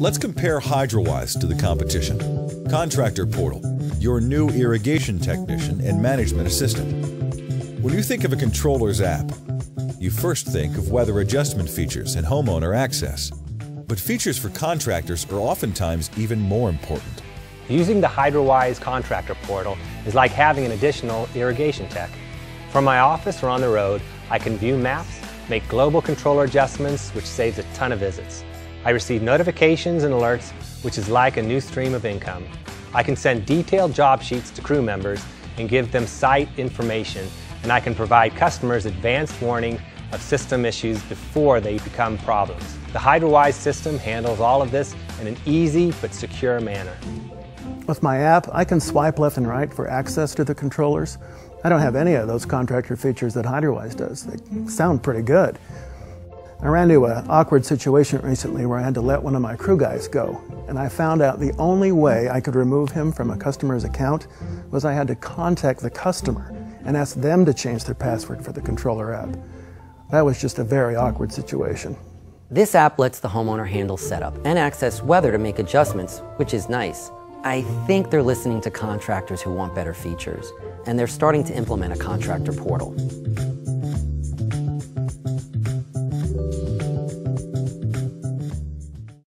Let's compare Hydrawise to the competition. Contractor Portal, your new irrigation technician and management assistant. When you think of a controller's app, you first think of weather adjustment features and homeowner access. But features for contractors are oftentimes even more important. Using the Hydrawise contractor portal is like having an additional irrigation tech. From my office or on the road, I can view maps, make global controller adjustments, which saves a ton of visits. I receive notifications and alerts, which is like a new stream of income. I can send detailed job sheets to crew members and give them site information, and I can provide customers advanced warning of system issues before they become problems. The Hydrawise system handles all of this in an easy but secure manner. With my app, I can swipe left and right for access to the controllers. I don't have any of those contractor features that Hydrawise does. They sound pretty good. I ran into an awkward situation recently where I had to let one of my crew guys go, and I found out the only way I could remove him from a customer's account was I had to contact the customer and ask them to change their password for the controller app. That was just a very awkward situation. This app lets the homeowner handle setup and access weather to make adjustments, which is nice. I think they're listening to contractors who want better features, and they're starting to implement a contractor portal.